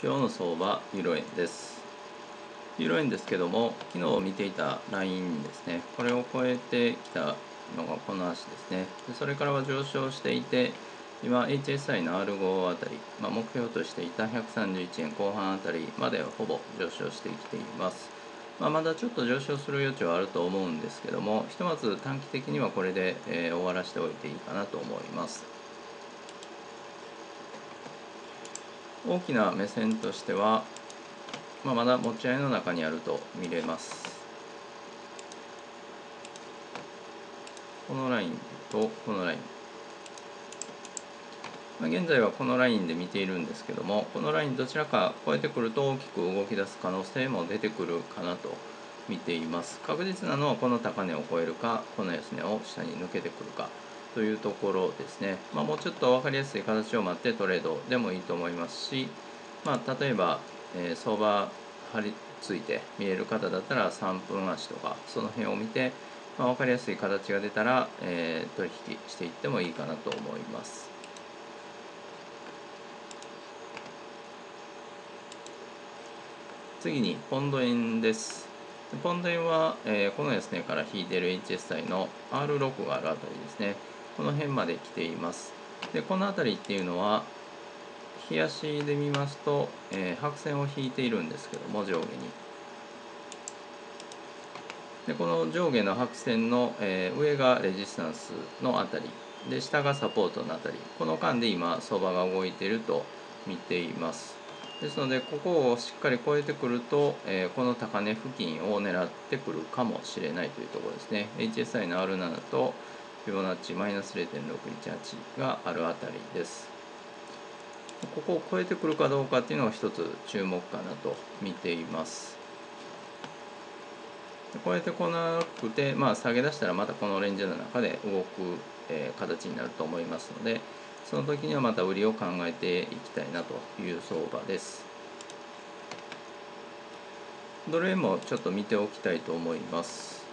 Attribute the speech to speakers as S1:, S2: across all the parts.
S1: 今日の相場ユーロ円です。ユーロ円ですけども昨日見ていたラインですね。これを超えてきたのがこの足ですね。でそれからは上昇していて今 HSI の R5 あたり、まあ、目標としていた131円後半あたりまではほぼ上昇してきています。まあ、まだちょっと上昇する余地はあると思うんですけどもひとまず短期的にはこれで、えー、終わらせておいていいかなと思います。大きな目線としては、まあ、まだ持ち合いの中にあると見れます。このラインとこのライン、まあ、現在はこのラインで見ているんですけどもこのラインどちらか超えてくると大きく動き出す可能性も出てくるかなと見ています。確実なのはこの高値を超えるかこの安値を下に抜けてくるか。というところですね、まあ、もうちょっと分かりやすい形を待ってトレードでもいいと思いますし、まあ、例えば、えー、相場張り付いて見える方だったら3分足とかその辺を見て、まあ、分かりやすい形が出たら、えー、取引していってもいいかなと思います。次にポンド円です。ポンド円は、えー、この安値から引いている HSI の R6 があるあたりですね。この辺まで来ています。でこの辺りっていうのは日足で見ますと、えー、白線を引いているんですけども上下に。でこの上下の白線の、えー、上がレジスタンスの辺り。で下がサポートの辺り。この間で今相場が動いていると見ています。ですのでここをしっかり超えてくると、えー、この高値付近を狙ってくるかもしれないというところですね。HSI の R7 とフィボナッチマイナス0.618があるあたりです。ここを超えてくるかどうかっていうのが一つ注目かなと見ています。超えてこなくて、まあ、下げ出したらまたこのレンジの中で動く、形になると思いますのでその時にはまた売りを考えていきたいなという相場です。ドル円もちょっと見ておきたいと思います。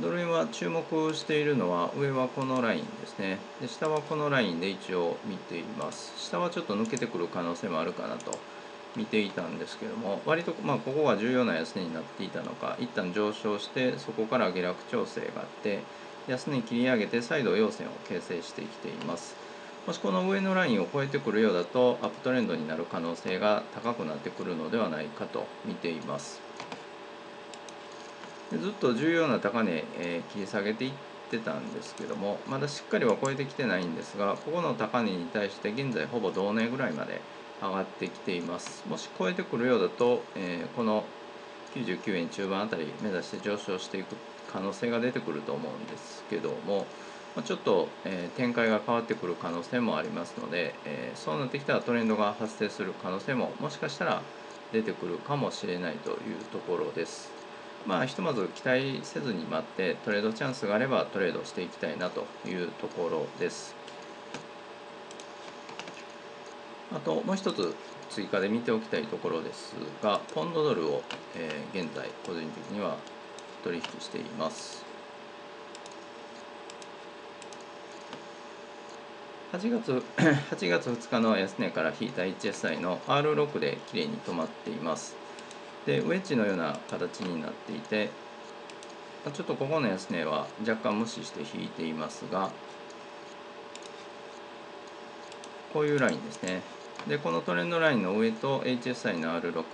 S1: ドル円は注目しているのは上はこのラインですね。で下はこのラインで一応見ています。下はちょっと抜けてくる可能性もあるかなと見ていたんですけども割とまあここが重要な安値になっていたのか一旦上昇してそこから下落調整があって安値切り上げて再度陽線を形成してきています。もしこの上のラインを超えてくるようだとアップトレンドになる可能性が高くなってくるのではないかと見ています。ずっと重要な高値、えー、切り下げていってたんですけどもまだしっかりは超えてきてないんですがここの高値に対して現在ほぼ同値ぐらいまで上がってきていますもし超えてくるようだと、えー、この99円中盤あたり目指して上昇していく可能性が出てくると思うんですけどもちょっと、えー、展開が変わってくる可能性もありますので、えー、そうなってきたらトレンドが発生する可能性ももしかしたら出てくるかもしれないというところです。まあひとまず期待せずに待ってトレードチャンスがあればトレードしていきたいなというところです。あともう一つ追加で見ておきたいところですがポンドドルを、えー、現在個人的には取引しています。8月 ,8 月2日の安値から引いた HSI の R6 できれいに止まっています。でウェッジのような形になっていてちょっとここの安値は若干無視して引いていますがこういうラインですね。でこのトレンドラインの上と HSI の R6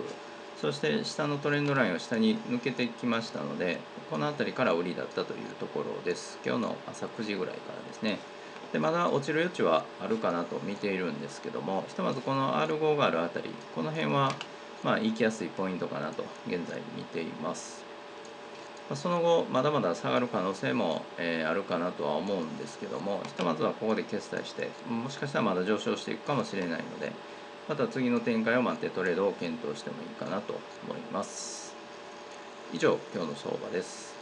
S1: そして下のトレンドラインを下に抜けてきましたのでこの辺りから売りだったというところです。今日の朝9時ぐらいからですね。でまだ落ちる余地はあるかなと見ているんですけどもひとまずこの R5 があるあたりこの辺はまあ、行きやすいポイントかなと現在見ています。その後、まだまだ下がる可能性も、えー、あるかなとは思うんですけども、ひとまずはここで決済して、もしかしたらまだ上昇していくかもしれないので、また次の展開を待ってトレードを検討してもいいかなと思います。以上、今日の相場です。